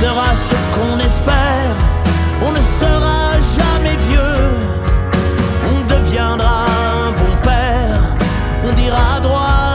sera ce qu'on espère. On ne sera jamais vieux. On deviendra un bon père. On dira droit